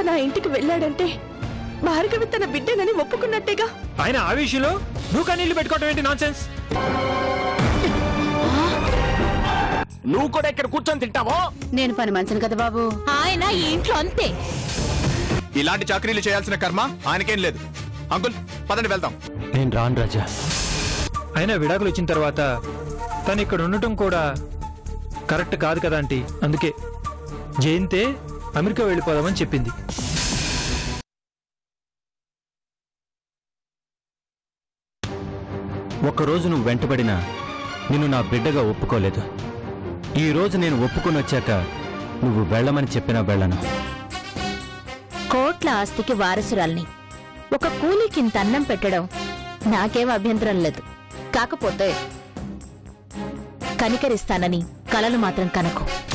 తన ఇంటికి వెళ్ళాడంటే భార్గవి తన బిడ్డనని ఒప్పుకున్నట్టేగా? ఆయన ఆ విషయంలో నువ్వు కన్నీళ్ళు పెట్టుకోవడం ఏంటి నువ్వు కూడా ఇక్కడ కూర్చొని తింటావో? నేను పని మంచిని కదా బాబు. ఆయన ఈ ఇంట్లో అంతే. ఇలాంటి చాకరీలు చేయాల్సిన కర్మ ఆయనకేం లేదు. అంకుల్ పదండి వెళ్దాం. నేను రాను రాజా. అయినా విడాకులు ఇచ్చిన తర్వాత తను ఇక్కడ ఉండటం కూడా కరెక్ట్ కాదు కదా ఆంటీ. అందుకే జయంతే అమెరికా వెళ్ళిపోదామని చెప్పింది. ఒక్కరోజు నువ్వు వెంటబడినా నిన్ను నా బిడ్డగా ఒప్పుకోలేదు. ఈ రోజు నేను ఒప్పుకొని వచ్చాక నువ్వు వెళ్ళమని చెప్పినా వెళ్ళను. కోట్ల ఆస్తికి వారసురాల్ని. ఒక కూలీకింత అన్నం పెట్టడం నాకేం అభ్యంతరం లేదు. కాకపోతే కనికరిస్తానని కలలు మాత్రం కనకు.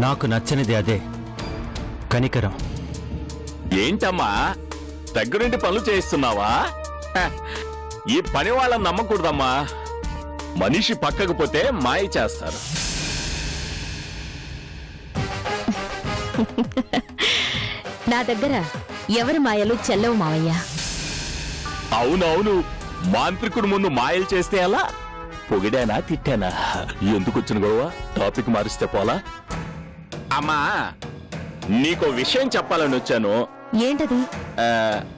నాకు నచ్చనిది అదే. కనికరం. ఏంటమ్మా? దగ్గరుండి పనులు చేయిస్తున్నావా? ఈ పని వాళ్ళని నమ్మకూడదమ్మా. మనిషి పక్కకు పోతే మాయ చేస్తారు. నా దగ్గర ఎవరి మాయలు చెల్లవు మావయ్య. అవునవును. మాంత్రికుడు ముందు మాయలు చేస్తే ఎలా? పొగిడానా తిట్టానా? ఎందుకు వచ్చిన గొడవ? టాపిక్ మారిస్తే పోలా? అమ్మా నీకో విషయం చెప్పాలని వచ్చాను. ఏంటది?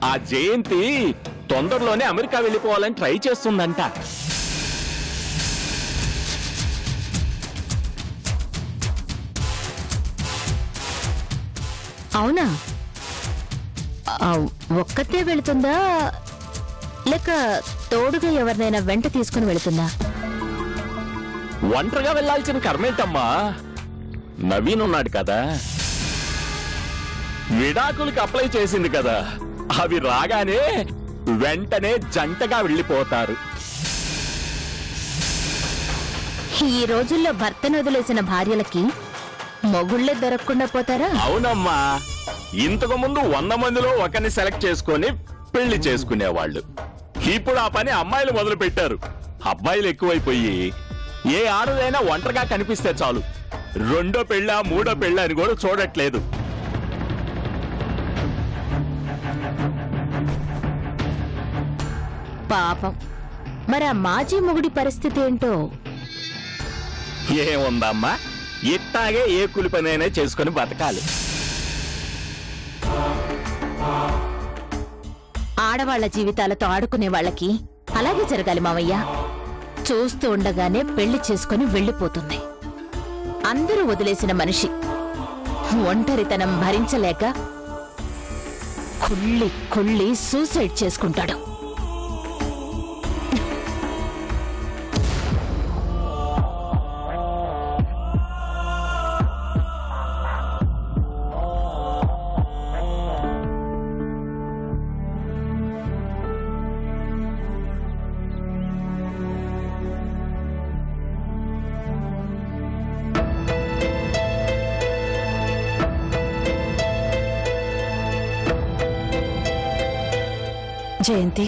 ఆ, జయంతి తొందరలోనే అమెరికా వెళ్ళిపోవాలని ట్రై చేస్తుందంట. అవునా? ఒక్కతే వెళుతుందా? లేక తోడుగా ఎవరినైనా వెంట తీసుకుని వెళుతుందా? ఒంటరిగా వెళ్ళాల్సిన కర్మేంటమ్మా నవీన్ ఉన్నాడు కదా. విడాకులకి అప్లై చేసింది కదా. అవి రాగానే వెంటనే జంటగా వెళ్ళిపోతారు. ఈ రోజుల్లో భర్తను వదిలేసిన భార్యలకి మొగుళ్ళే దొరకకుండా పోతారా? అవునమ్మా. ఇంతకు ముందు వంద మందిలో ఒకరిని సెలెక్ట్ చేసుకొని పెళ్ళి చేసుకునేవాళ్ళు. ఇప్పుడు ఆ పని అమ్మాయిలు మొదలు పెట్టారు అబ్బాయిలు ఎక్కువైపోయి ఏ ఆడదైనా ఒంటరిగా కనిపిస్తే చాలు. రెండో పెళ్ళ మూడో పెళ్ళ అని కూడా చూడట్లేదు. పాపం. మరి ఆ మాజీ మొగుడి పరిస్థితి ఏంటో? ఏముందమ్మా? ఇట్టాగే ఏ కూలి పనైనా చేసుకొని బతకాలి. ఆడవాళ్ళ జీవితాలతో ఆడుకునే వాళ్ళకి అలాగే జరగాలి మావయ్య. చూస్తూ ఉండగానే పెళ్ళి చేసుకుని వెళ్ళిపోతుంది. అందరూ వదిలేసిన మనిషి. ఒంటరితనం భరించలేక కుళ్ళి కుళ్ళి సూసైడ్ చేసుకుంటాడు. జయంతి.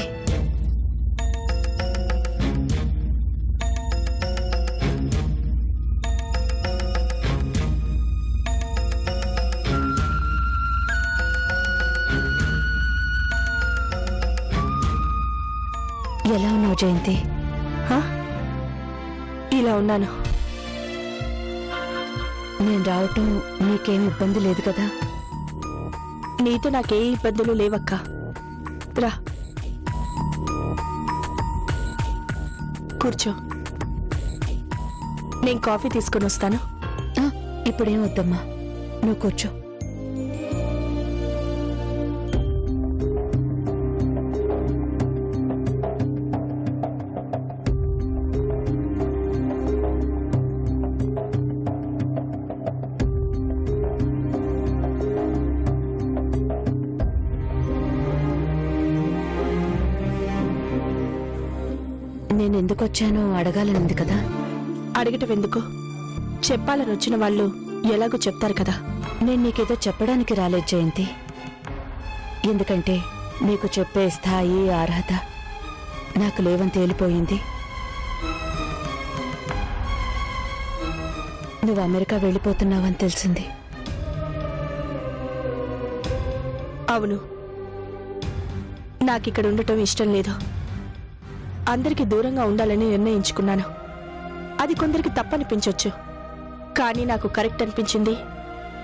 ఎలా ఉన్నావు జయంతి? ఇలా ఉన్నాను. నేను రావటం నీకేం ఇబ్బంది లేదు కదా? నీతో నాకే ఇబ్బందులు లేవక్కా. కూర్చో. నేను కాఫీ తీసుకొని వస్తాను. ఇప్పుడేం వద్దమ్మా. నువ్వు కూర్చో. నేను ఎందుకు వచ్చానో అడగాలనుంది కదా. అడగటం ఎందుకు చెప్పాలని వచ్చిన వాళ్ళు ఎలాగో చెప్తారు కదా. నేను నీకేదో చెప్పడానికి రాలేదు జయంతి. ఎందుకంటే నీకు చెప్పే స్థాయి అర్హత నాకు లేవని తేలిపోయింది నువ్వు అమెరికా వెళ్ళిపోతున్నావని తెలిసింది. అవును. నాకిక్కడ ఉండటం ఇష్టం లేదు. అందరికీ దూరంగా ఉండాలని నిర్ణయించుకున్నాను. అది కొందరికి తప్పనిపించవచ్చు కానీ నాకు కరెక్ట్ అనిపించింది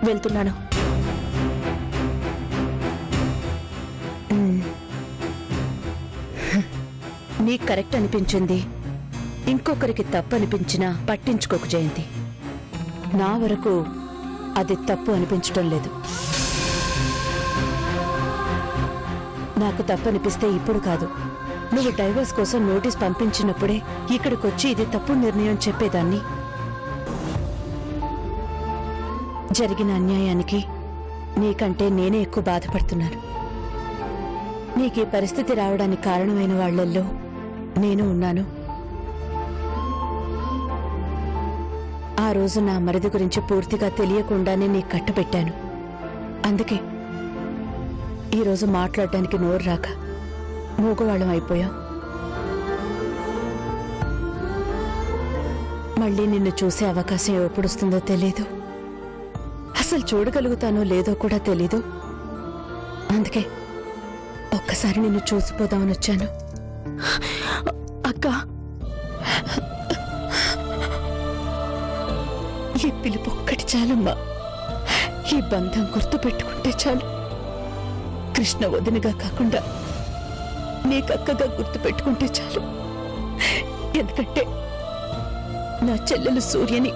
వెళ్తున్నాను. నీకు కరెక్ట్ అనిపించింది. ఇంకొకరికి తప్పు అనిపించినా పట్టించుకోకు జయంతి. నా వరకు అది తప్పు అనిపించటం లేదు. నాకు తప్పనిపిస్తే ఇప్పుడు కాదు. నువ్వు డైవర్స్ కోసం నోటీస్ పంపించినప్పుడే ఇక్కడికొచ్చి ఇది తప్పు నిర్ణయం చెప్పేదాన్ని. జరిగిన అన్యాయానికి నీకంటే నేనే ఎక్కువ బాధపడుతున్నాను. నీకీ పరిస్థితి రావడానికి కారణమైన వాళ్ళల్లో నేను ఉన్నాను. ఆ రోజు నా మరిది గురించి పూర్తిగా తెలియకుండానే నీ కట్టబెట్టాను అందుకే ఈరోజు మాట్లాడడానికి నోరు రాక మూగవాళ్ళం అయిపోయాం. మళ్ళీ నిన్ను చూసే అవకాశం ఎప్పుడొస్తుందో తెలీదు. అసలు చూడగలుగుతానో లేదో కూడా తెలీదు. అందుకే ఒక్కసారి నిన్ను చూసిపోదామని వచ్చాను. అక్క. ఈ పిలుపు ఒక్కటి చాలమ్మా. ఈ బంధం గుర్తు పెట్టుకుంటే చాలు. కృష్ణ వదినగా కాకుండా నీకక్కగా గుర్తు పెట్టుకుంటే చాలు. ఎందుకంటే నా చెల్లెలు సూర్యని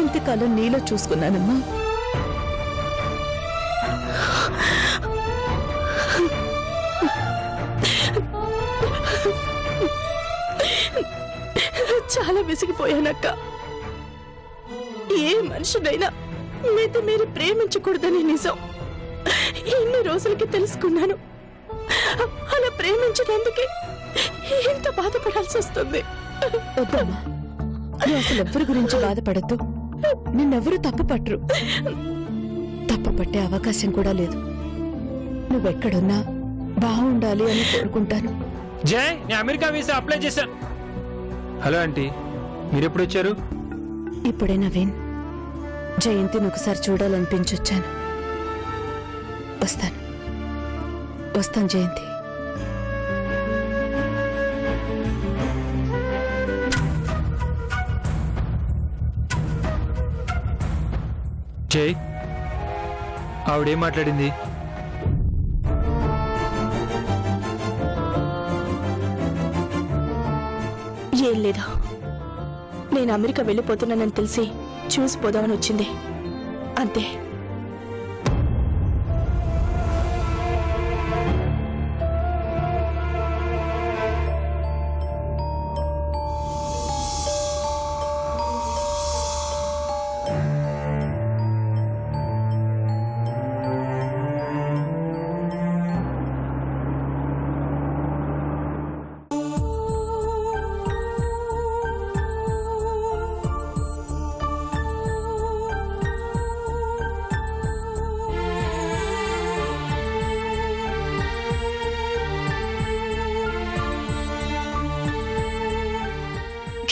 ఇంతకాలం నీలో చూసుకున్నానమ్మా. చాలా విసిగిపోయానక్క. ఏ మనుషుడైనా మీతో మీరు ప్రేమించకూడదని నిజం. ఎన్ని రోజులకి తెలుసుకున్నాను. ప్రేమించినందుకే ఎంత బాధపడాల్సి వస్తుంది. వద్దమ్మా. నువ్వు అసలు ఎవ్వరి గురించి బాధపడద్దు. నిన్నెవరూ తప్పు పట్టరు తప్పు పట్టే అవకాశం కూడా లేదు. నువ్వెక్కడున్నా బాగుండాలి అని కోరుకుంటాను. జై నేను అమెరికా వీసా అప్లై చేశాను హలో ఆంటీ. మీరు ఎప్పుడు వచ్చారు ఇప్పుడే నవీన్. జయంతిని ఒకసారి చూడాలనిపించొచ్చాను. వస్తాను. వస్తాను జయంతి. జై ఆవిడేం మాట్లాడింది? ఏం లేదు. నేను అమెరికా వెళ్ళిపోతున్నానని తెలిసి చూసిపోదామని వచ్చింది. అంతే.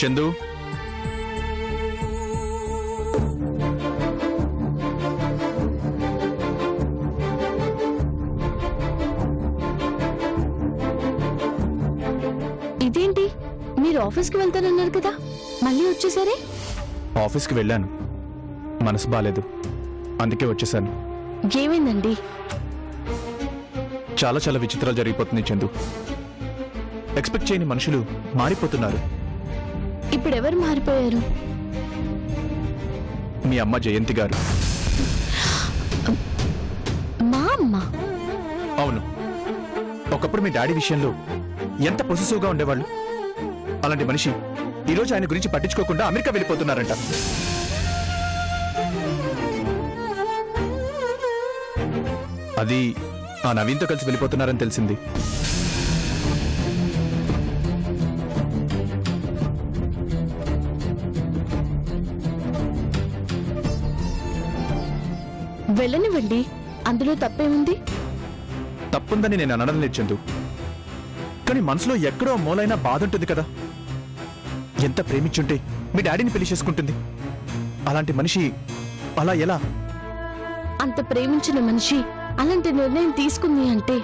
చందు. ఇదేంటి? మీరు ఆఫీస్కి వెళ్తానన్నారు కదా? మళ్ళీ వచ్చేసరే? ఆఫీస్కి వెళ్ళాను. మనసు బాలేదు. అందుకే వచ్చేసాను. ఏమైందండి? చాలా చాలా విచిత్రాలు జరిగిపోతున్నాయి చందు. ఎక్స్పెక్ట్ చేయని మనుషులు మారిపోతున్నారు. ఇప్పుడు ఎవరు మారిపోయారు? మీ అమ్మ జయంతి గారు. మా అమ్మ? అవును. ఒకప్పుడు మీ డాడీ విషయంలో ఎంత పొసెసివ్గా ఉండేవాళ్ళు? అలాంటి మనిషి ఈరోజు ఆయన గురించి పట్టించుకోకుండా అమెరికా వెళ్ళిపోతున్నారంట. అది ఆ నవీన్తో కలిసి వెళ్ళిపోతున్నారని తెలిసింది. బాగుందని నేను అనడం లేదు చందు. కానీ మనసులో ఎక్కడో మూలైనా బాధ ఉంటుంది కదా. ఎంత ప్రేమించుంటే మీ డాడీని పెళ్ళి చేసుకుంటుంది. అలాంటి మనిషి అలా ఎలా? అంత ప్రేమించిన మనిషి అలాంటి నిర్ణయం తీసుకుంది అంటే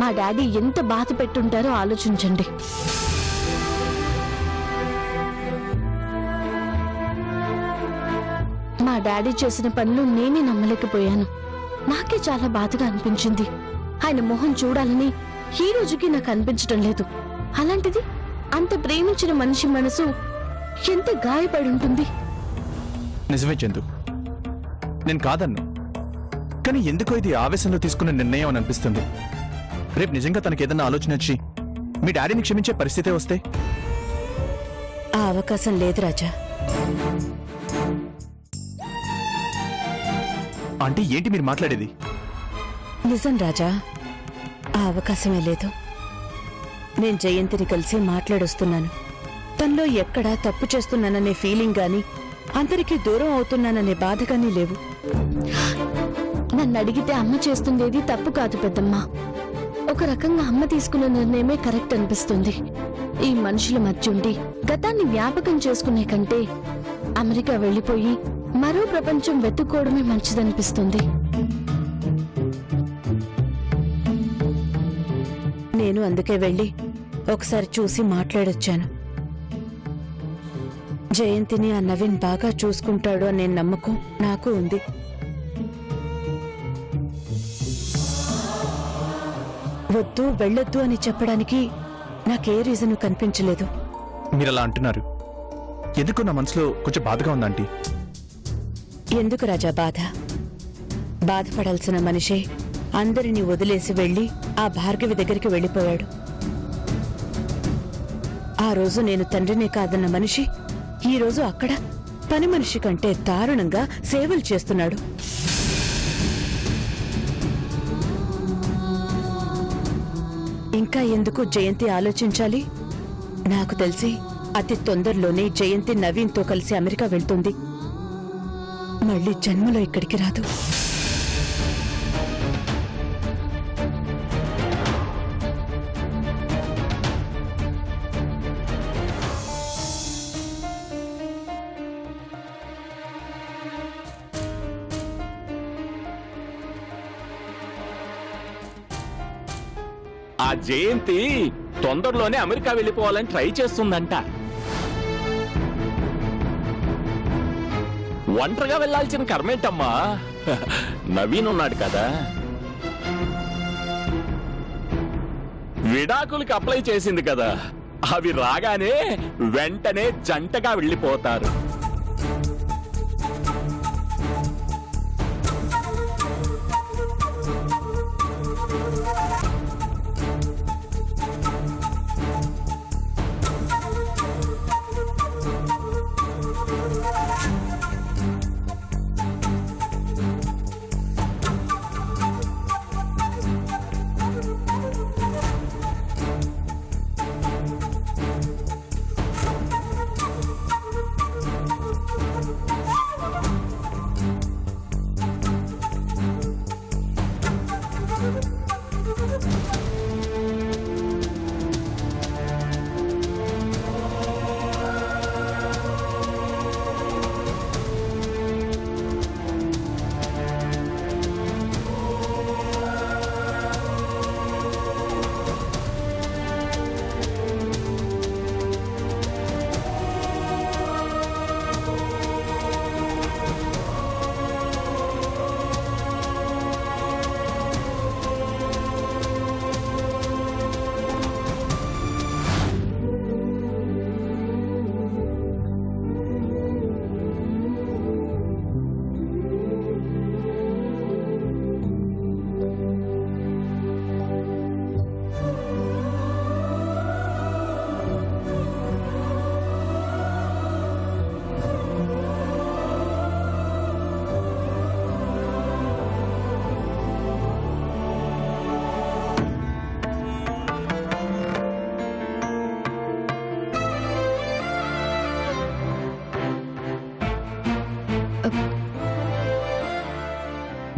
మా డాడీ ఎంత బాధ పెట్టుంటారో ఆలోచించండి. మా డాడీ చేసిన పనులు నేనే నమ్మలేకపోయాను. నాకే చాలా బాధగా అనిపించింది. ఆయన మొహం చూడాలని ఈ రోజుకి నాకు అనిపించడం లేదు. అలాంటిది అంత ప్రేమించిన మనిషి మనసు ఎంత గాయపడి ఉంటుంది? నిజమే చందు. నేను కాదన్ను. కానీ ఎందుకో ఇది ఆవేశంలో తీసుకున్న నిర్ణయం అని అనిపిస్తుంది. రేపు నిజంగా తనకి ఏదన్నా ఆలోచన వచ్చి మీ డాడీని క్షమించే పరిస్థితే వస్తే? ఆ అవకాశం లేదు రాజా. అంటే ఏంటి మీరు మాట్లాడేది? నిజం రాజా ఆ అవకాశమే లేదు. నేను జయంతిని కలిసి మాట్లాడొస్తున్నాను. తనలో ఎక్కడా తప్పు చేస్తున్నాననే ఫీలింగ్ గాని అందరికీ దూరం అవుతున్నాననే బాధ గాని లేవు. నన్ను అడిగితే అమ్మ చేస్తుండేది తప్పు కాదు పెద్దమ్మ. ఒక రకంగా అమ్మ తీసుకున్న నిర్ణయమే కరెక్ట్ అనిపిస్తుంది. ఈ మనుషుల మధ్య ఉండి గతాన్ని వ్యాపకం చేసుకునే కంటే అమెరికా వెళ్ళిపోయి మరో ప్రపంచం వెతుక్కోవడమే మంచిదనిపిస్తుంది. నేను అందుకే వెళ్ళి ఒకసారి చూసి మాట్లాడొచ్చాను. జయంతిని ఆ నవీన్ బాగా చూసుకుంటాడు అనే నమ్మకం నాకు ఉంది. వద్దు వెళ్ళొద్దు అని చెప్పడానికి నాకే రీజను కనిపించలేదు. మీరు అలా అంటున్నారు. ఎందుకో నా మనసులో కొంచెం బాధగా ఉందంటీ ఎందుకు రాజా బాధ? బాధపడాల్సిన మనిషే అందరినీ వదిలేసి వెళ్ళి ఆ భార్గవి దగ్గరికి వెళ్ళిపోయాడు. ఆ రోజు నేను తండ్రినే కాదన్న మనిషి ఈ రోజు అక్కడ పని మనిషి కంటే దారుణంగా సేవలు చేస్తున్నాడు. ఇంకా ఎందుకు జయంతి ఆలోచించాలి? నాకు తెలిసి అతి తొందరలోనే జయంతి నవీన్తో కలిసి అమెరికా వెళ్తుంది. మళ్ళీ జన్మలో ఇక్కడికి రాదు. జయంతి తొందరలోనే అమెరికా వెళ్ళిపోవాలని ట్రై చేస్తుందంట. ఒంటరిగా వెళ్ళాల్సిన కర్మేంటమ్మా? నవీన్ ఉన్నాడు కదా. విడాకులకి అప్లై చేసింది కదా. అవి రాగానే వెంటనే జంటగా వెళ్ళిపోతారు.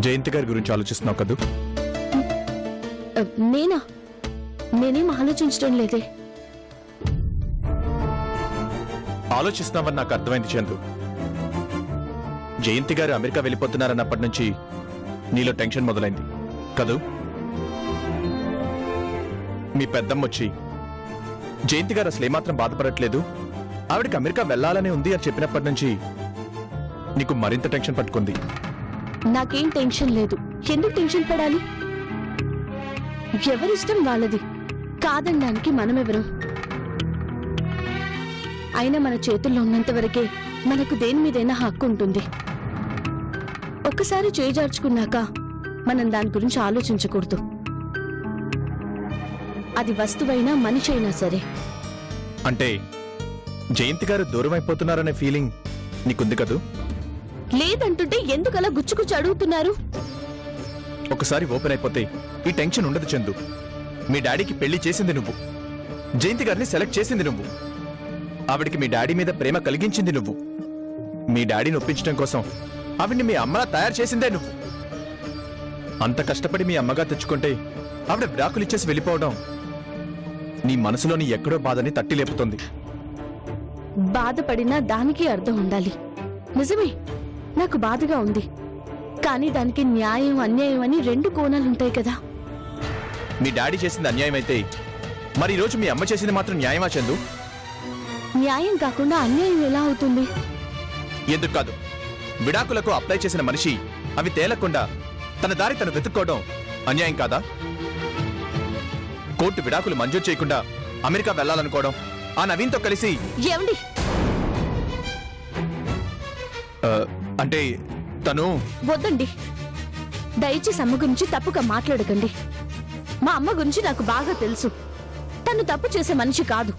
జయంతి గారి గురించి ఆలోచిస్తున్నావు కదూ? నేనా? నేనేం ఆలోచించడం లేదే. ఆలోచిస్తున్నావని నాకు అర్థమైంది చందు. జయంతి గారు అమెరికా వెళ్ళిపోతున్నారన్నప్పటి నుంచి నీలో టెన్షన్ మొదలైంది. కదూ? మీ పెద్దమ్మ వచ్చి జయంతి గారు అసలు ఏమాత్రం బాధపడట్లేదు? ఆవిడకి అమెరికా వెళ్ళాలని ఉంది అని చెప్పినప్పటి నుంచి నీకు మరింత టెన్షన్ పట్టుకుంది. నాకేం టెన్షన్ లేదు. ఎందుకు టెన్షన్ పడాలి? ఎవరిష్టం వాళ్ళది. కాదనడానికి మనమెవరం? అయినా మన చేతుల్లో ఉన్నంత వరకే మనకు దేని మీదైనా హక్కు ఉంటుంది. ఒక్కసారి చేజార్చుకున్నాక మనం దాని గురించి ఆలోచించకూడదు. అది వస్తువైనా మనిషి అయినా సరే. అంటే జయంతి గారు దూరం అయిపోతున్నారనే ఫీలింగ్ నీకుంది కదూ? లేదంటుంటే ఎందుకలా గుచ్చుకుచ్చు అడుగుతున్నారు? ఒకసారి ఓపెన్ అయిపోతే ఈ టెన్షన్ ఉండదు చందు. మీ డాడీకి పెళ్ళి చేసింది నువ్వు. జయంతి గారిని సెలెక్ట్ చేసింది నువ్వు. ఆవిడికి మీ డాడీ మీద ప్రేమ కలిగించింది నువ్వు. మీ డాడీని ఒప్పించడం కోసం ఆవిడ్ని మీ అమ్మలా తయారు చేసిందే నువ్వు. అంత కష్టపడి మీ అమ్మగా తెచ్చుకుంటే ఆవిడ విడాకులు ఇచ్చేసి వెళ్ళిపోవడం నీ మనసులోని ఎక్కడో బాధని తట్టి లేపుతుంది. బాధపడినా దానికి అర్థం ఉండాలి. నిజమే. నాకు బాధగా ఉంది. కానీ దానికి న్యాయం అన్యాయం అని రెండు కోణాలుంటాయి కదా. మీ డాడీ చేసింది అన్యాయం అయితే మరి ఈ రోజు మీ అమ్మ చేసింది మాత్రం న్యాయమా చందు? న్యాయం కాకుండా అన్యాయం ఎలా అవుతుంది? ఎందుకు కాదు. విడాకులకు అప్లై చేసిన మనిషి అవి తేలకుండా తన దారి తను వెతుక్కోవడం అన్యాయం కాదా? కోర్టు విడాకులు మంజూరు చేయకుండా అమెరికా వెళ్ళాలనుకోవడం ఆ నవీన్తో కలిసి ఏమండి? అంటే తను వద్దండి. దయచేసి అమ్మ గురించి తప్పుగా మాట్లాడకండి. మా అమ్మ గురించి నాకు బాగా తెలుసు. తను తప్పు చేసే మనిషి కాదు.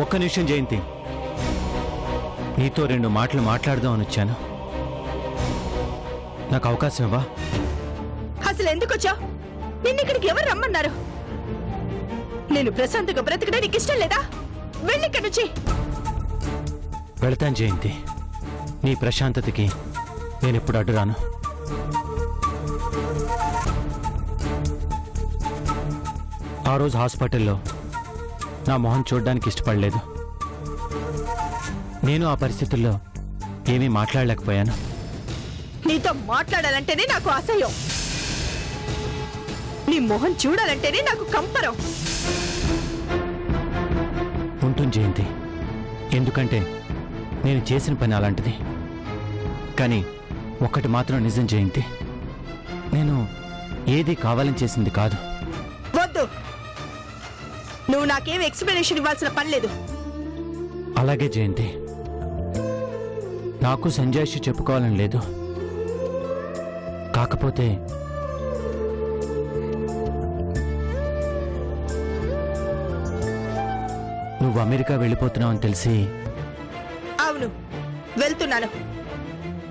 ఒక్క నిమిషం జయంతి. నీతో రెండు మాటలు మాట్లాడదామని వచ్చాను. నాకు అవకాశం ఇవ్వా? అసలు ఎందుకు వచ్చా నిన్న ఇక్కడికి ఎవరు రమ్మన్నారు? నేను ప్రశాంతంగా బ్రతకడం నీకు ఇష్టం లేదా? వెళ్ళి ఇక్కడి నుంచి. వెళతాను జయంతి. నీ ప్రశాంతతకి నేను ఎప్పుడు అడ్డురాను. ఆ రోజు హాస్పిటల్లో నా మొహం చూడడానికి ఇష్టపడలేదు. నేను ఆ పరిస్థితుల్లో ఏమీ మాట్లాడలేకపోయాను. నీతో మాట్లాడాలంటేనే నాకు అసహ్యం. నీ మొహం చూడాలంటేనే నాకు కంపరం. ఉంటుంది జయంతి. ఎందుకంటే నేను చేసిన పని అలాంటిది. కానీ ఒక్కటి మాత్రం నిజం జయంతి. నేను ఏది కావాలని చేసింది కాదు. నువ్వు నాకేం ఎక్స్ప్లెనేషన్ ఇవ్వాల్సిన పని లేదు. అలాగే జయంతి. నాకు సంజాయిషి చెప్పుకోవాలని లేదు. కాకపోతే నువ్వు అమెరికా వెళ్ళిపోతున్నావని తెలిసి అవును వెళ్తున్నాను.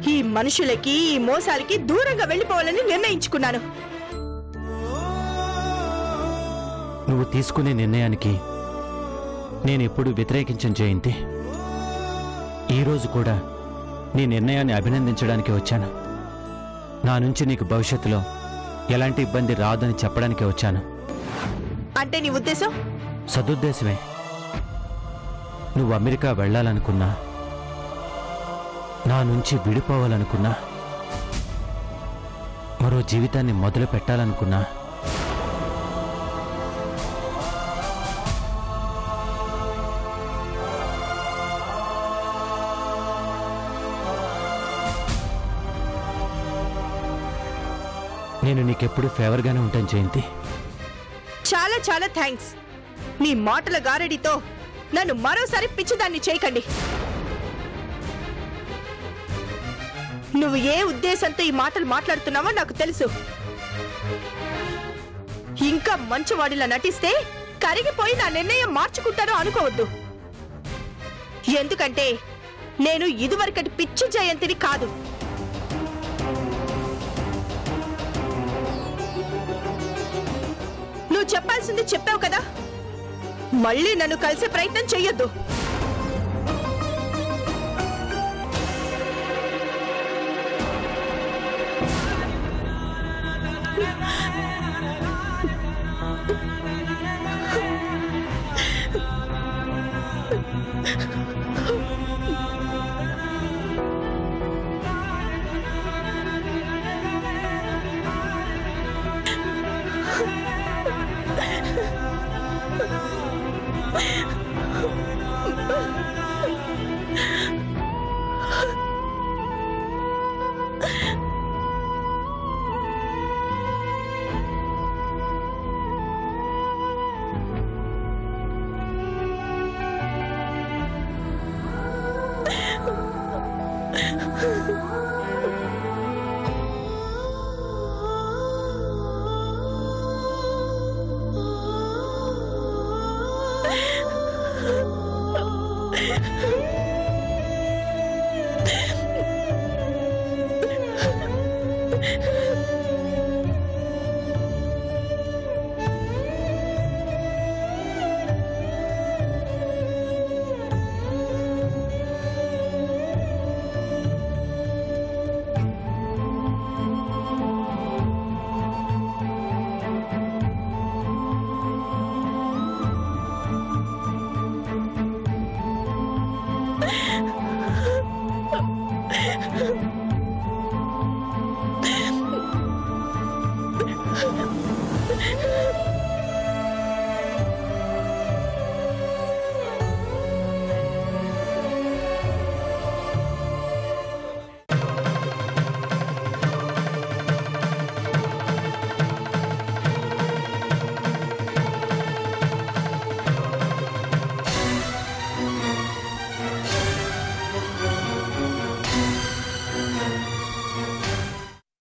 ఈ మనుషులకి ఈ మోసాలకి దూరంగా వెళ్ళిపోవాలని నిర్ణయించుకున్నాను. నువ్వు తీసుకునే నిర్ణయానికి నేను ఎప్పుడు వ్యతిరేకించను జయంతి. ఈరోజు కూడా నీ నిర్ణయాన్ని అభినందించడానికి వచ్చాను. నా నుంచి నీకు భవిష్యత్తులో ఎలాంటి ఇబ్బంది రాదని చెప్పడానికి వచ్చాను. అంటే నీ ఉద్దేశం? సదుద్దేశమే. నువ్వు అమెరికా వెళ్ళాలనుకున్నా నా నుంచి విడిపోవాలనుకున్నా మరో జీవితాన్ని మొదలు పెట్టాలనుకున్నా నేను నీకెప్పుడు ఫేవర్గానే ఉంటాను జయంతి. చాలా చాలా థ్యాంక్స్ మీ మాటల గారడితో నన్ను మరోసారి పిచ్చిదాన్ని చేయకండి. నువ్వు ఏ ఉద్దేశంతో ఈ మాటలు మాట్లాడుతున్నావో నాకు తెలుసు. ఇంకా మంచివాడిలా నటిస్తే కరిగిపోయి నా నిర్ణయం మార్చుకుంటానో అనుకోవద్దు. ఎందుకంటే నేను ఇదివరకటి పిచ్చి జయంతిని కాదు. చెప్పాల్సింది చెప్పావు కదా. మళ్ళీ నన్ను కలిసే ప్రయత్నం చెయ్యొద్దు.